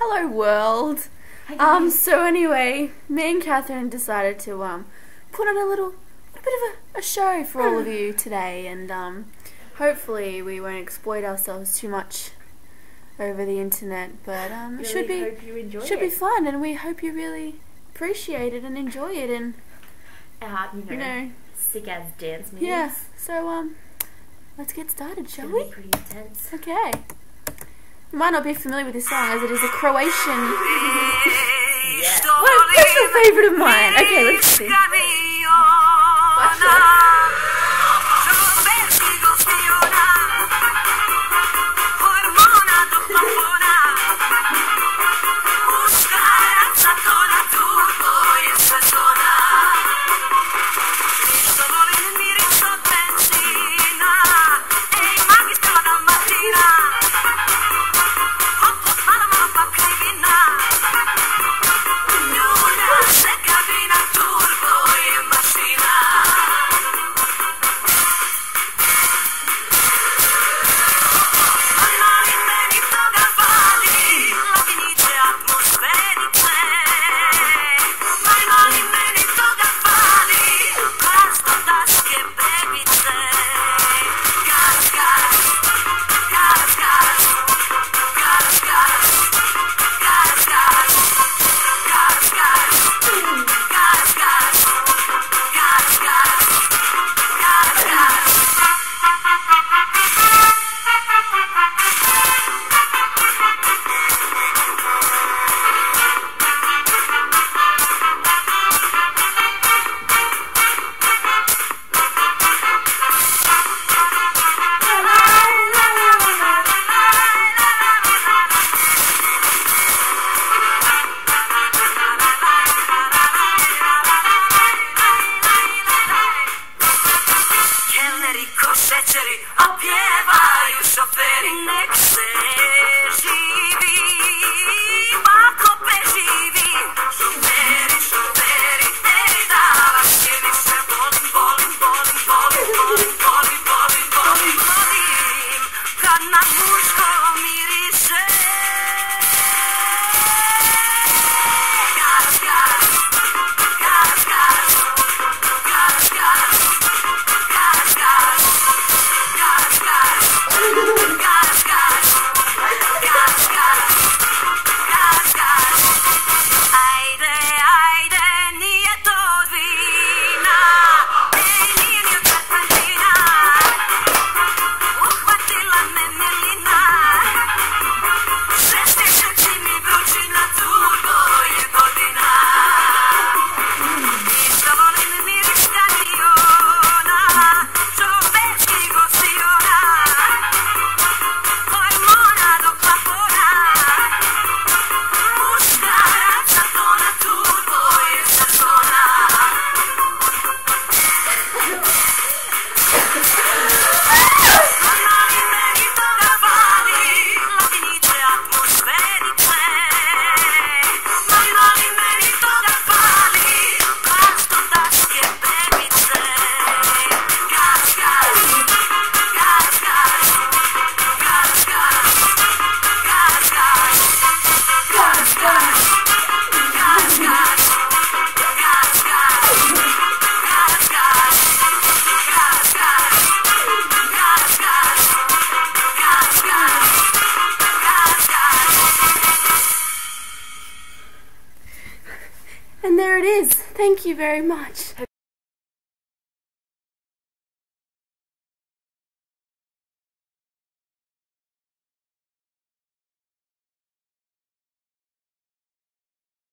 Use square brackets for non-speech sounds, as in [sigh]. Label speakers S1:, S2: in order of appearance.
S1: Hello world. Um, so anyway, me and Catherine decided to um put on a little a bit of a, a show for all of [sighs] you today and um hopefully we won't exploit ourselves too much over the internet, but um it should be
S2: hope you enjoy
S1: should be fun and we hope you really appreciate it and enjoy it and
S2: Uh, you know,
S1: you know
S2: sick as dance moves.
S1: yeah. So um let's get started, shall we?
S2: be pretty intense.
S1: Okay. You might not be familiar with this song as it is a Croatian [laughs]
S2: Yeah.
S1: What a personal favourite of mine. Okay, let's see.
S3: city up here.
S1: And there it is. Thank you very much.